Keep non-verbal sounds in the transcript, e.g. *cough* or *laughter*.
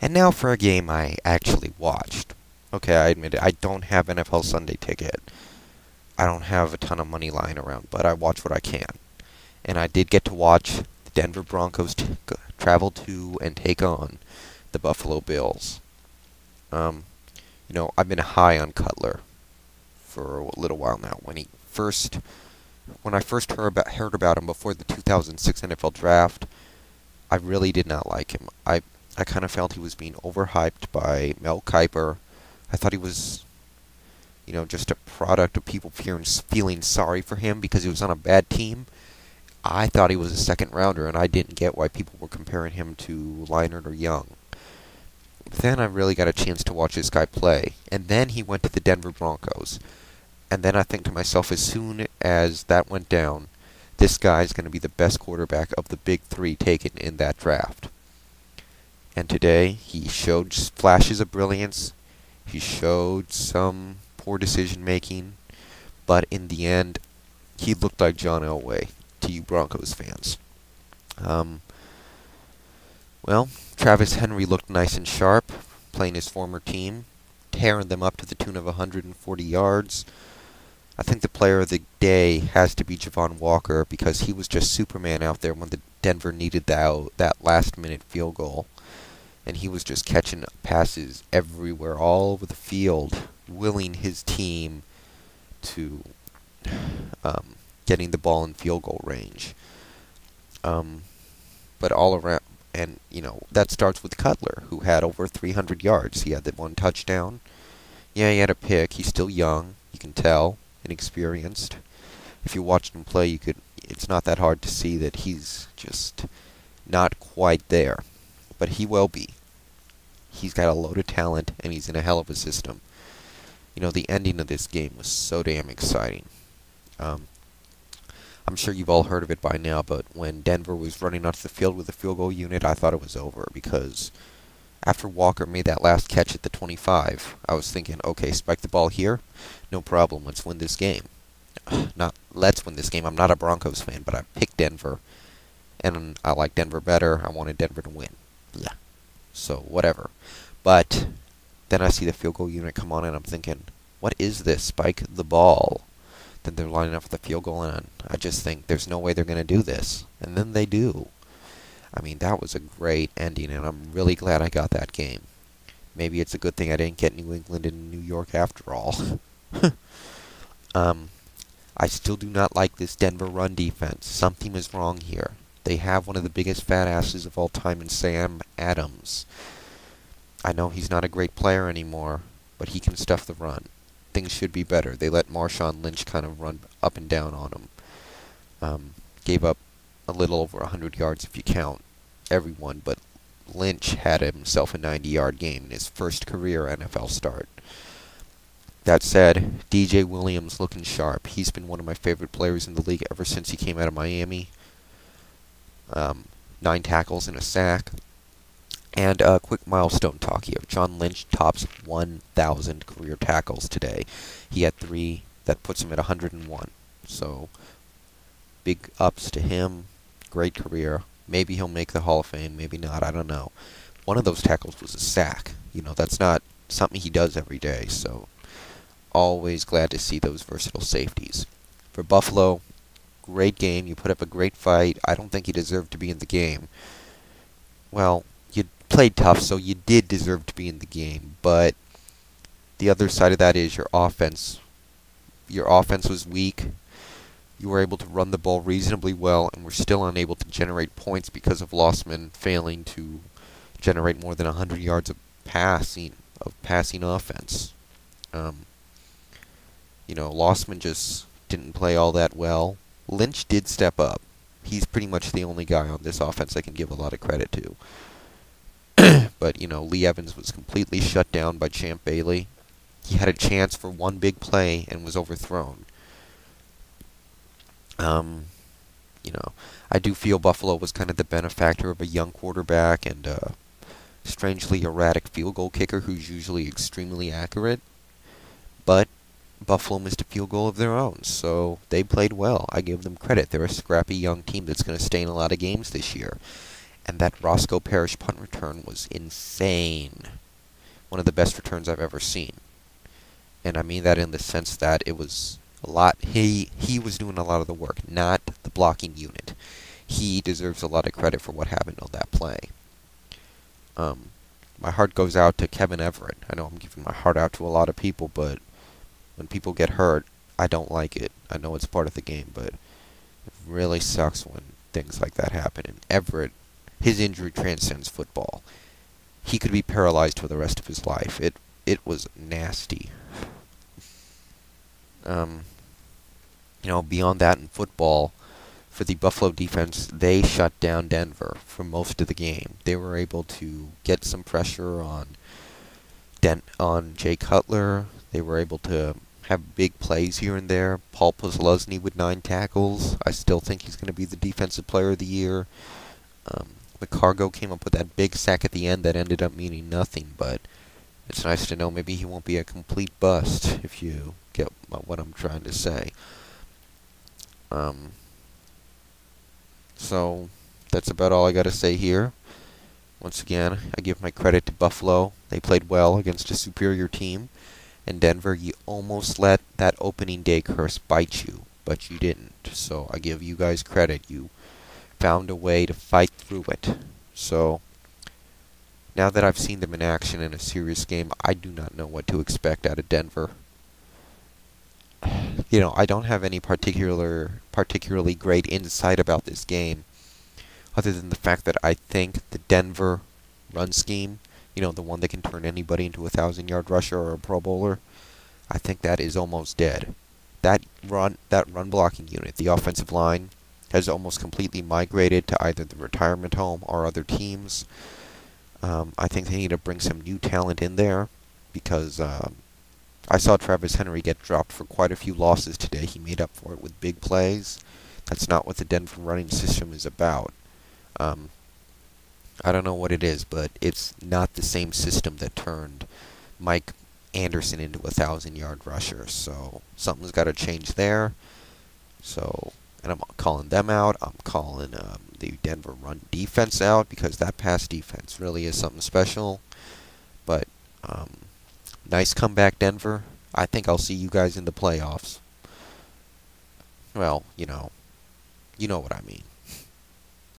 And now for a game I actually watched. Okay, I admit it, I don't have NFL Sunday ticket. I don't have a ton of money lying around, but I watch what I can. And I did get to watch the Denver Broncos travel to and take on the Buffalo Bills. Um, you know, I've been high on Cutler for a little while now. When he first, when I first heard about heard about him before the 2006 NFL Draft, I really did not like him. I I kind of felt he was being overhyped by Mel Kiper. I thought he was, you know, just a product of people feeling sorry for him because he was on a bad team. I thought he was a second rounder, and I didn't get why people were comparing him to Leinart or Young. Then I really got a chance to watch this guy play, and then he went to the Denver Broncos. And then I think to myself, as soon as that went down, this guy is going to be the best quarterback of the big three taken in that draft. And today, he showed flashes of brilliance. He showed some poor decision making. But in the end, he looked like John Elway to you Broncos fans. Um, well, Travis Henry looked nice and sharp, playing his former team, tearing them up to the tune of 140 yards. I think the player of the day has to be Javon Walker because he was just Superman out there when the Denver needed that that last minute field goal, and he was just catching passes everywhere, all over the field, willing his team to um, getting the ball in field goal range. Um, but all around, and you know that starts with Cutler, who had over 300 yards. He had that one touchdown. Yeah, he had a pick. He's still young. You can tell inexperienced. If you watched him play, you could. It's not that hard to see that he's just not quite there, but he will be. He's got a load of talent, and he's in a hell of a system. You know, the ending of this game was so damn exciting. Um, I'm sure you've all heard of it by now, but when Denver was running onto the field with a field goal unit, I thought it was over because after Walker made that last catch at the 25, I was thinking, okay, spike the ball here, no problem. Let's win this game. *sighs* Not let's win this game. I'm not a Broncos fan, but I picked Denver, and I like Denver better. I wanted Denver to win. Yeah. So whatever. But then I see the field goal unit come on, and I'm thinking, what is this? Spike the ball. Then they're lining up for the field goal, and I just think there's no way they're going to do this. And then they do. I mean, that was a great ending, and I'm really glad I got that game. Maybe it's a good thing I didn't get New England and New York after all. *laughs* um, I still do not like this Denver run defense. Something is wrong here. They have one of the biggest fat asses of all time in Sam Adams. I know he's not a great player anymore, but he can stuff the run. Things should be better. They let Marshawn Lynch kind of run up and down on him. Um, gave up a little over 100 yards if you count everyone, but Lynch had himself a 90 yard game in his first career NFL start. That said, DJ Williams looking sharp. He's been one of my favorite players in the league ever since he came out of Miami. Um, nine tackles and a sack. And a quick milestone talk here. John Lynch tops 1,000 career tackles today. He had three. That puts him at 101. So, big ups to him. Great career. Maybe he'll make the Hall of Fame, maybe not, I don't know. One of those tackles was a sack. You know, that's not something he does every day, so always glad to see those versatile safeties. For Buffalo, great game. You put up a great fight. I don't think you deserved to be in the game. Well, you played tough, so you did deserve to be in the game, but the other side of that is your offense. Your offense was weak you were able to run the ball reasonably well and were still unable to generate points because of Losman failing to generate more than 100 yards of passing of passing offense. Um, you know, Losman just didn't play all that well. Lynch did step up. He's pretty much the only guy on this offense I can give a lot of credit to. *clears throat* but, you know, Lee Evans was completely shut down by Champ Bailey. He had a chance for one big play and was overthrown. Um, you know, I do feel Buffalo was kind of the benefactor of a young quarterback and a strangely erratic field goal kicker who's usually extremely accurate. But Buffalo missed a field goal of their own, so they played well. I give them credit. They're a scrappy young team that's going to stay in a lot of games this year. And that Roscoe Parrish punt return was insane. One of the best returns I've ever seen. And I mean that in the sense that it was a lot he he was doing a lot of the work, not the blocking unit. He deserves a lot of credit for what happened on that play. Um, my heart goes out to Kevin Everett. I know I'm giving my heart out to a lot of people, but when people get hurt, I don't like it. I know it's part of the game, but it really sucks when things like that happen. And Everett, his injury transcends football. He could be paralyzed for the rest of his life. It it was nasty. Um, you know, beyond that in football, for the Buffalo defense, they shut down Denver for most of the game. They were able to get some pressure on Den- on Jay Cutler. They were able to have big plays here and there. Paul Posluszny with nine tackles. I still think he's going to be the defensive player of the year. Um, McCargo came up with that big sack at the end that ended up meaning nothing, but it's nice to know maybe he won't be a complete bust if you get what I'm trying to say. Um, so that's about all I got to say here. Once again, I give my credit to Buffalo. They played well against a superior team. And Denver, you almost let that opening day curse bite you, but you didn't. So I give you guys credit. You found a way to fight through it. So now that I've seen them in action in a serious game, I do not know what to expect out of Denver. *sighs* You know, I don't have any particular particularly great insight about this game other than the fact that I think the Denver run scheme, you know, the one that can turn anybody into a thousand yard rusher or a pro bowler, I think that is almost dead. That run that run blocking unit, the offensive line, has almost completely migrated to either the retirement home or other teams. Um, I think they need to bring some new talent in there because um, I saw Travis Henry get dropped for quite a few losses today. He made up for it with big plays. That's not what the Denver running system is about. Um, I don't know what it is, but it's not the same system that turned Mike Anderson into a thousand yard rusher. So something's got to change there. So, and I'm calling them out. I'm calling um, the Denver run defense out because that pass defense really is something special. But um, Nice comeback, Denver. I think I'll see you guys in the playoffs. Well, you know, you know what I mean.